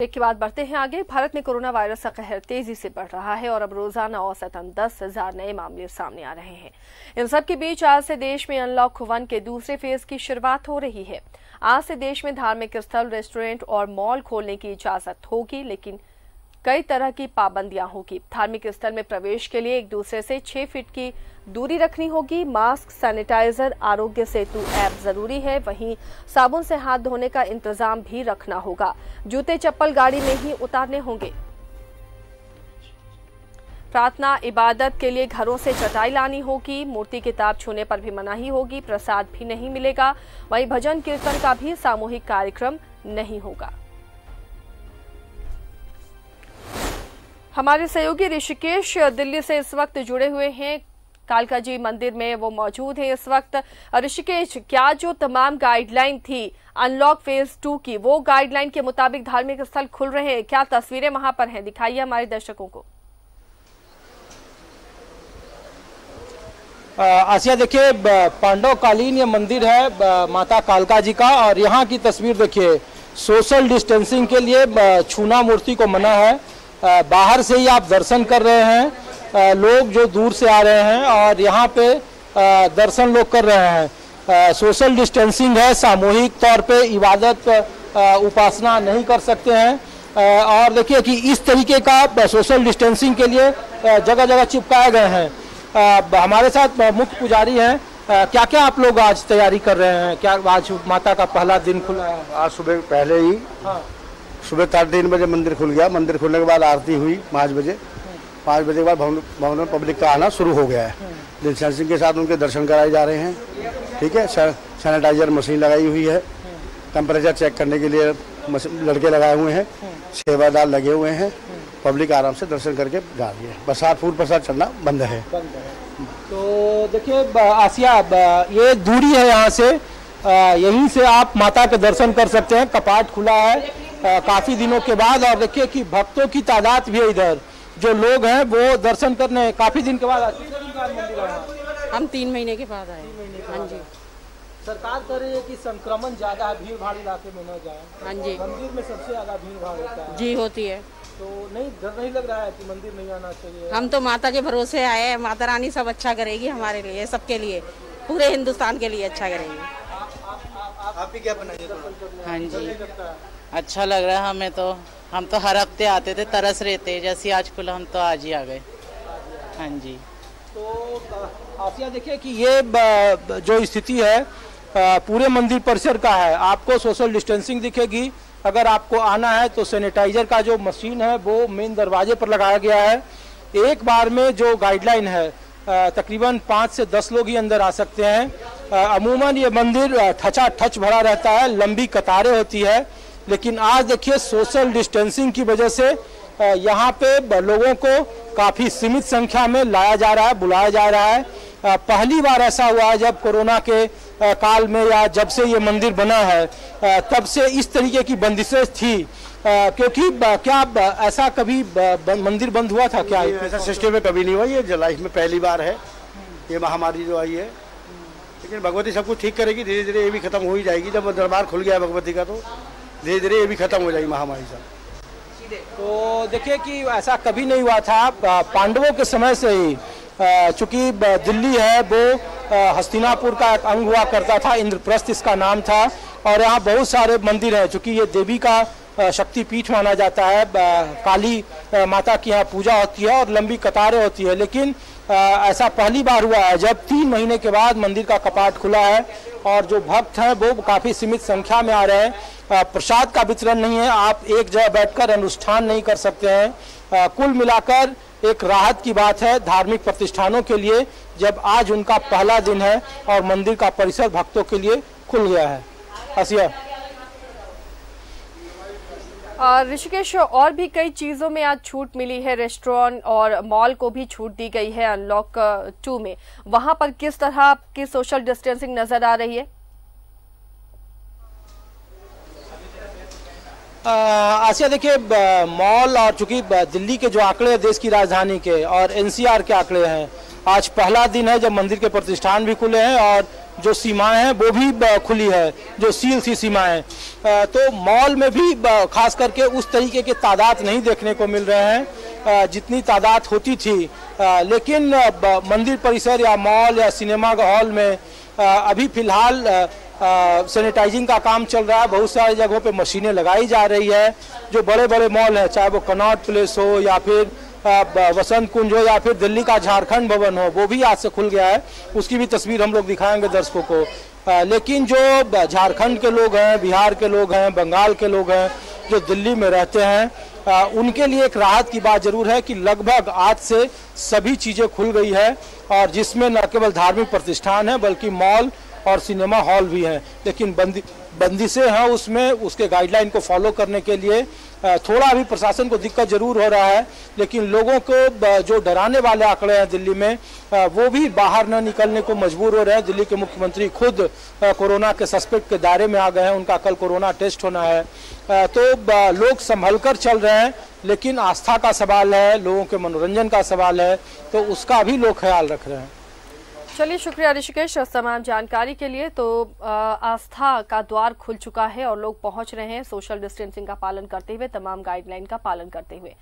एक के बाद बढ़ते हैं आगे। भारत में कोरोना वायरस का कहर तेज़ी से बढ़ रहा है और अब रोज़ाना औसतन दस हज़ार नए मामले सामने आ रहे हैं। इन सब के बीच आज से देश में अनलॉक वन के दूसरे फ़ेज़ की शुरुआत हो रही है। आज से देश में धार्मिक स्थल, रेस्टोरेंट और मॉल खोलने की इजाज़त होगी, लेकिन कई तरह की पाबंदियाँ होगी। धार्मिक स्थल में प्रवेश के लिए एक दूसरे से छह फीट की दूरी रखनी होगी। Mask, sanitiser, Aarogya Setu app ज़रूरी है। वहीं साबुन से हाथ धोने का इंतज़ाम भी रखना होगा। जूते, चप्पल गाड़ी में ही उतारने होंगे। प्रार्थना, इबादत के लिए घरों से चटाई लानी होगी। मूर्ति किताब छूने पर भी मनाही होगी। प्रसाद भी नहीं मिलेगा। वहीं भजन कीर्तन का भी सामूहिक कार्यक्रम नहीं होगा। हमारे सहयोगी ऋषिकेश दिल्ली से इस वक्त जुड़े हुए हैं। कालका जी मंदिर में वो मौजूद है। इस वक्त ऋषिकेश, क्या जो तमाम गाइडलाइन थी अनलॉक फ़ेज़ टू की, वो गाइडलाइन के मुताबिक धार्मिक स्थल खुल रहे हैं। क्या तस्वीरें वहाँ पर हैं? दिखाइए हमारे दर्शकों को। आसिया, देखिए पांडव कालीन ये मंदिर है माता कालका जी का, और यहाँ की तस्वीर देखिए, सोशल डिस्टेंसिंग के लिए छूना मूर्ति को मना है। बाहर से ही आप दर्शन कर रहे हैं। लोग जो दूर से आ रहे हैं और यहाँ पे दर्शन लोग कर रहे हैं। सोशल डिस्टेंसिंग है सामूहिक तौर पे इबादत उपासना नहीं कर सकते हैं। और देखिए कि इस तरीके का सोशल डिस्टेंसिंग के लिए जगह जगह चिपकाए गए हैं। हमारे साथ मुख्य पुजारी हैं। क्या क्या आप लोग आज तैयारी कर रहे हैं? क्या आज माता का पहला दिन खुला है? आज सुबह पहले ही हाँ। सुबह साढ़े तीन बजे मंदिर खुल गया। मंदिर खुलने के बाद आरती हुई पाँच बजे। पाँच बजे के बाद भवन में पब्लिक का आना शुरू हो गया है। डिस्टेंसिंग के साथ उनके दर्शन कराए जा रहे हैं। ठीक है? सैनिटाइजर मशीन लगाई हुई है। टेम्परेचर चेक करने के लिए लड़के लगाए हुए हैं। सेवादार लगे हुए हैं। पब्लिक आराम से दर्शन करके जा रही है। बरसात फूल प्रसाद चलना बंद है। तो देखिए आसिया ये दूरी है यहाँ से। यहीं से आप माता के दर्शन कर सकते हैं। कपाट खुला है। काफ़ी दिनों के बाद। और देखिए कि भक्तों की तादाद भी है इधर। जो लोग हैं वो दर्शन करने काफ़ी दिन के बाद हम तीन महीने के बाद आए। हाँ जी। सरकार कह रही है कि संक्रमण ज़्यादा है भीड़ भाड़ इलाके में न जाए। हाँ जी। मंदिर में सबसे ज़्यादा भीड़ भाड़ होता है। जी होती है। तो नहीं डर नहीं लग रहा है कि मंदिर नहीं आना चाहिए? हम तो माता के भरोसे आए हैं। माता रानी सब अच्छा करेगी हमारे लिए सबके लिए। पूरे हिंदुस्तान के लिए अच्छा करेगी। आप ही क्या बनाइए? हाँ जी। अच्छा लग रहा है हमें तो। हम तो हर हफ़्ते आते थे, तरस रहते जैसे आज खुला हम तो आज ही आ गए। हाँ जी। तो आसिया, देखिए कि ये जो स्थिति है पूरे मंदिर परिसर का है। आपको सोशल डिस्टेंसिंग दिखेगी। अगर आपको आना है तो सैनिटाइजर का जो मशीन है, वो मेन दरवाजे पर लगाया गया है। एक बार में जो गाइडलाइन है तकरीबन पाँच से दस लोग ही अंदर आ सकते हैं। अमूमन ये मंदिर ठचा ठच थच भरा रहता है, लंबी कतारें होती है। लेकिन आज देखिए सोशल डिस्टेंसिंग की वजह से यहाँ पे लोगों को काफ़ी सीमित संख्या में लाया जा रहा है, बुलाया जा रहा है। पहली बार ऐसा हुआ है जब कोरोना के काल में या जब से ये मंदिर बना है तब से इस तरीके की बंदिशें थी। क्योंकि क्या ऐसा कभी मंदिर बंद हुआ था क्या? ऐसा सिस्टम में कभी नहीं हुआ, ये लाइफ में पहली बार है। ये महामारी जो आई है। लेकिन भगवती सब कुछ ठीक करेगी धीरे धीरे ये भी खत्म हो ही जाएगी, जब दरबार खुल गया भगवती का तो। धीरे धीरे ये भी खत्म हो जाएगी महामारी सब। तो देखिए कि ऐसा कभी नहीं हुआ था। पांडवों के समय से ही चूँकि दिल्ली है, वो हस्तिनापुर का एक अंग हुआ करता था, इंद्रप्रस्थ इसका नाम था। और यहाँ बहुत सारे मंदिर हैं, चूँकि ये देवी का शक्तिपीठ माना जाता है। काली माता की यहाँ पूजा होती है और लंबी कतारें होती है। लेकिन ऐसा पहली बार हुआ है जब तीन महीने के बाद मंदिर का कपाट खुला है और जो भक्त हैं वो काफ़ी सीमित संख्या में आ रहे हैं। प्रसाद का वितरण नहीं है आप एक जगह बैठकर अनुष्ठान नहीं कर सकते हैं। आ, कुल मिलाकर एक राहत की बात है धार्मिक प्रतिष्ठानों के लिए जब आज उनका पहला दिन है और मंदिर का परिसर भक्तों के लिए खुल गया है। असिया ऋषिकेश और भी कई चीज़ों में आज छूट मिली है। रेस्टोरेंट और मॉल को भी छूट दी गई है अनलॉक टू में। वहाँ पर किस तरह की सोशल डिस्टेंसिंग नज़र आ रही है? आसिया, देखिए मॉल और चूँकि दिल्ली के जो आंकड़े देश की राजधानी के और एनसीआर के आंकड़े हैं, आज पहला दिन है जब मंदिर के प्रतिष्ठान भी खुले हैं और जो सीमाएँ हैं, वो भी खुली है, जो सील थी सीमाएँ तो मॉल में भी खास करके उस तरीके के तादाद नहीं देखने को मिल रहे हैं जितनी तादाद होती थी। लेकिन मंदिर परिसर या मॉल या सिनेमा हॉल में अभी फ़िलहाल सैनिटाइजिंग का काम चल रहा है। बहुत सारी जगहों पे मशीनें लगाई जा रही है, जो बड़े बड़े मॉल हैं, चाहे वो कनॉट प्लेस हो या फिर वसंत कुंज हो या फिर दिल्ली का झारखंड भवन हो वो भी आज से खुल गया है। उसकी भी तस्वीर हम लोग दिखाएँगे दर्शकों को। लेकिन जो झारखंड के लोग हैं बिहार के लोग हैं बंगाल के लोग हैं जो दिल्ली में रहते हैं अ, उनके लिए एक राहत की बात ज़रूर है कि लगभग आज से सभी चीज़ें खुल गई है और जिसमें न केवल धार्मिक प्रतिष्ठान है बल्कि मॉल और सिनेमा हॉल भी हैं। लेकिन बंदी बंदिशें हैं उसमें, उसके गाइडलाइन को फॉलो करने के लिए थोड़ा अभी प्रशासन को दिक्कत ज़रूर हो रहा है, लेकिन लोगों को जो डराने वाले आंकड़े हैं दिल्ली में वो भी बाहर न निकलने को मजबूर हो रहे हैं। दिल्ली के मुख्यमंत्री खुद कोरोना के सस्पेक्ट के दायरे में आ गए हैं, उनका कल कोरोना टेस्ट होना है। तो लोग संभल कर चल रहे हैं, लेकिन आस्था का सवाल है, लोगों के मनोरंजन का सवाल है तो उसका भी लोग ख्याल रख रहे हैं। चलिए, शुक्रिया ऋषिकेश, तमाम जानकारी के लिए। तो आस्था का द्वार खुल चुका है और लोग पहुँच रहे हैं। सोशल डिस्टेंसिंग का पालन करते हुए, तमाम गाइडलाइन का पालन करते हुए।